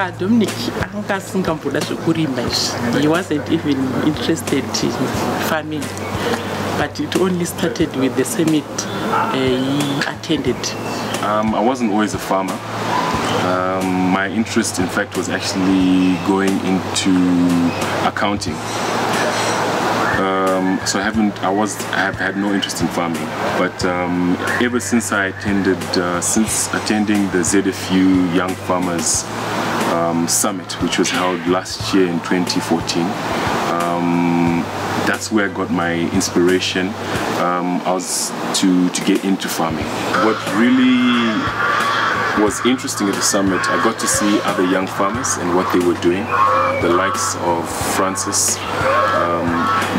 pa dominic he wasn't even interested in farming but it only started with the summit uh, he attended Um, I wasn't always a farmer. Um, my interest, in fact, was actually going into accounting. Um, so I haven't, I was, I have had no interest in farming. But um, ever since I attended, uh, since attending the ZFU Young Farmers um, Summit, which was held last year in 2014, um, that's where I got my inspiration. Um, I was to to get into farming. What really was interesting at the summit, I got to see other young farmers and what they were doing. The likes of Francis, um,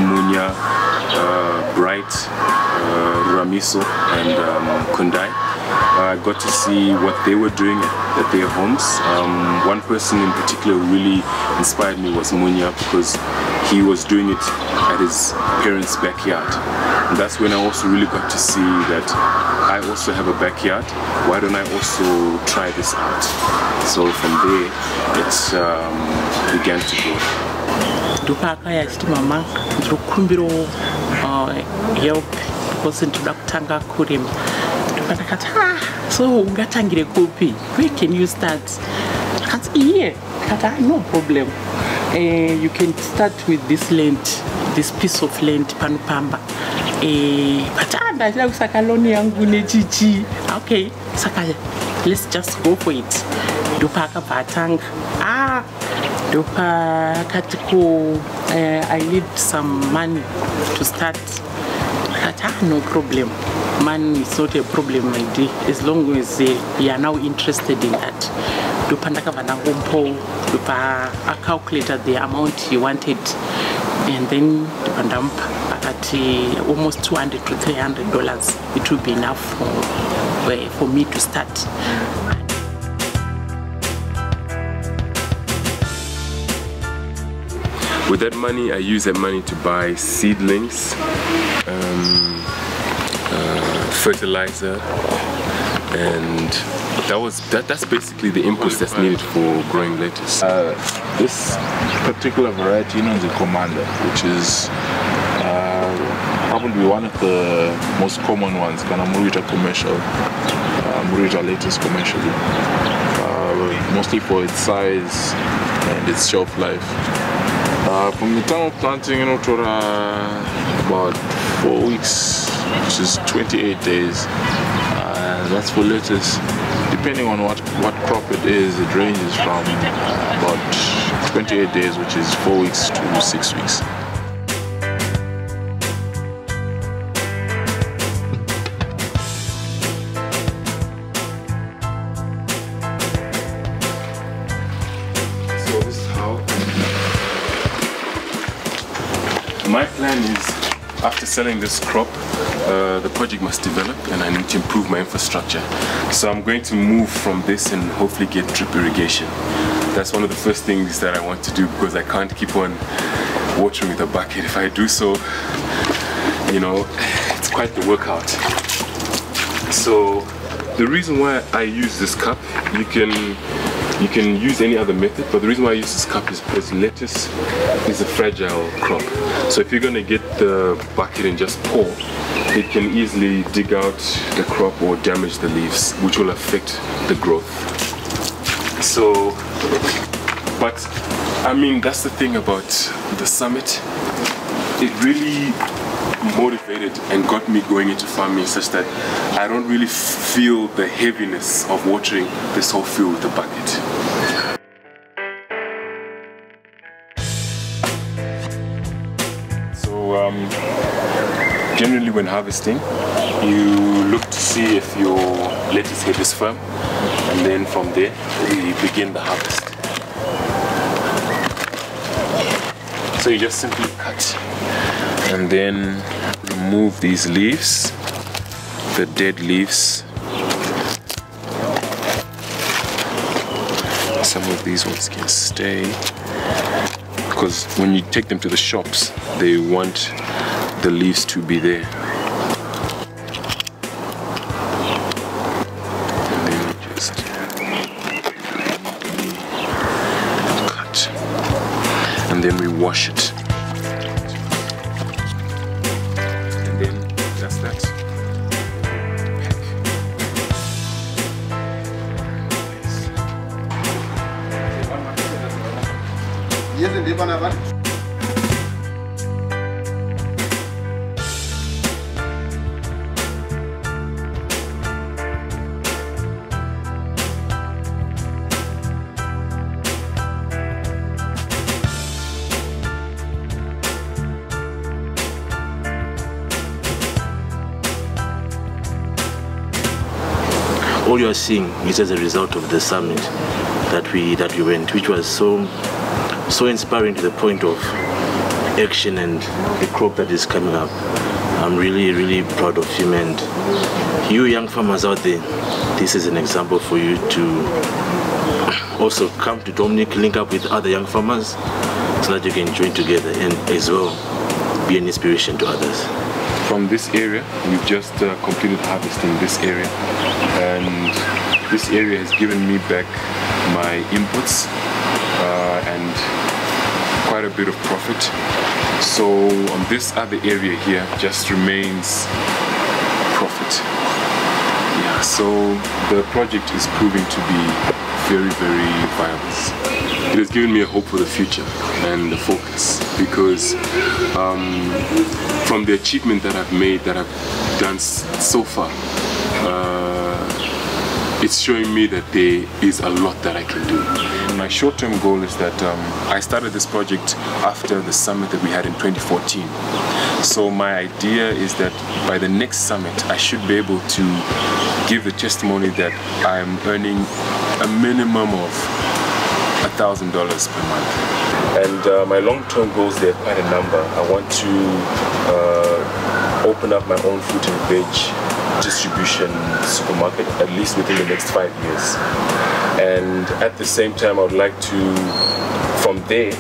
Munya, uh, Bright, uh, Ramiso, and um, Kundai. I got to see what they were doing at their homes. Um, one person in particular who really inspired me was Munya because he was doing it at his parents' backyard. And that's when I also really got to see that I also have a backyard. Why don't I also try this out? So from there, it um, began to grow. ndopakaya achiti mama uh, help because ndoda kutanga kurima ndakati ah, so ungatangire kupi where can you start? Ndakati iye. Ndikati ah, no problem. Uh, you can start with this land this piece of land panopamba uh, but ah, ndachida kusaka loni yangu nechichi. Okay saka let's just go for it. Ndopaakabva atanga. Ah, ndopakati ko uh, i need some money to start akati ah, no problem. Money is not a problem my dear as long as uh, you are now interested in that. Ndopa acalculated the amount he wanted and then ndamupa akati almost 200 to 300 dollars it will be enough for, uh, for me to start. With that money, I use that money to buy seedlings, um, uh, fertilizer, and that was that. That's basically the inputs that's needed for growing lettuce. Uh, this particular variety, you know, is a commander, which is uh, probably one of the most common ones, kind of Murita commercial, uh, Murita lettuce commercially, uh, mostly for its size and its shelf life. Uh, from the time of planting, you know, to uh, about four weeks, which is 28 days. Uh, that's for lettuce. Depending on what, what crop it is, it ranges from uh, about 28 days, which is four weeks to six weeks. So this how. My plan is, after selling this crop, uh, the project must develop and I need to improve my infrastructure. So I'm going to move from this and hopefully get drip irrigation. That's one of the first things that I want to do because I can't keep on watering with a bucket. If I do so, you know, it's quite the workout. So the reason why I use this cup, you can you can use any other method, but the reason why I use this cup is because lettuce is a fragile crop. So if you're gonna get the bucket and just pour, it can easily dig out the crop or damage the leaves, which will affect the growth. So, but I mean, that's the thing about the summit. It really motivated and got me going into farming such that I don't really feel the heaviness of watering this whole field with a bucket. Um, generally when harvesting, you look to see if your lettuce head is firm and then from there we begin the harvest. So you just simply cut and then remove these leaves, the dead leaves. Some of these ones can stay because when you take them to the shops, they want the leaves to be there. and then we wash it. All you are seeing is as a result of the summit that we that we went, which was so so inspiring to the point of action and the crop that is coming up. I'm really, really proud of him and you young farmers out there, this is an example for you to also come to Dominic, link up with other young farmers so that you can join together and as well be an inspiration to others. From this area, we've just uh, completed harvesting this area and this area has given me back my inputs and quite a bit of profit. So on this other area here just remains profit. Yeah, so the project is proving to be very, very viable. It has given me a hope for the future and the focus because um, from the achievement that I've made, that I've done so far, it's showing me that there is a lot that I can do. My short-term goal is that um, I started this project after the summit that we had in 2014. So my idea is that by the next summit, I should be able to give the testimony that I'm earning a minimum of $1,000 per month. And uh, my long-term goals, there are quite a number. I want to uh, open up my own fruit and veg distribution supermarket, at least within the next five years. And at the same time, I would like to, from there,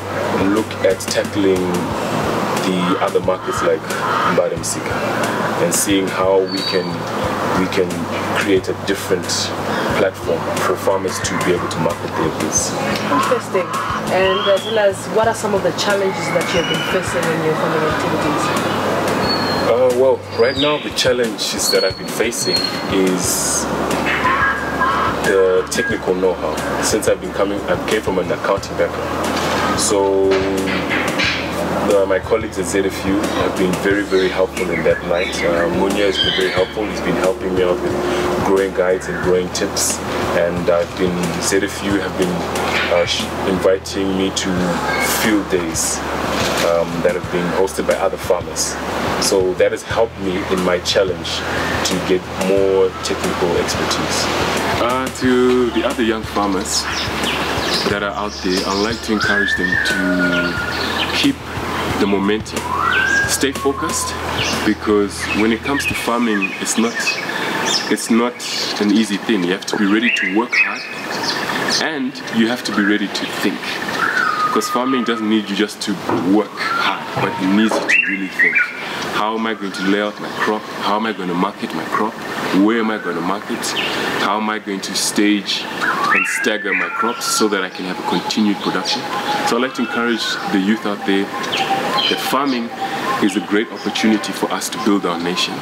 look at tackling the other markets like Mbare Musika and seeing how we can we can create a different platform for farmers to be able to market their goods. Interesting. And uh, tell us, what are some of the challenges that you have been facing in your farming activities? Well, right now the challenges that I've been facing is the technical know-how. Since I've been coming, I came from an accounting background. So uh, my colleagues at ZFU have been very, very helpful in that light. Uh, Munya has been very helpful. He's been helping me out with growing guides and growing tips. And I've been, ZFU have been uh, inviting me to field days um, that have been hosted by other farmers. So that has helped me in my challenge to get more technical expertise. Uh, to the other young farmers that are out there, I'd like to encourage them to keep the momentum. Stay focused because when it comes to farming, it's not it's not an easy thing. You have to be ready to work hard and you have to be ready to think. Because farming doesn't need you just to work hard, but it needs you to really think. How am I going to lay out my crop? How am I going to market my crop? Where am I going to market? How am I going to stage and stagger my crops so that I can have a continued production? So I'd like to encourage the youth out there that farming is a great opportunity for us to build our nation.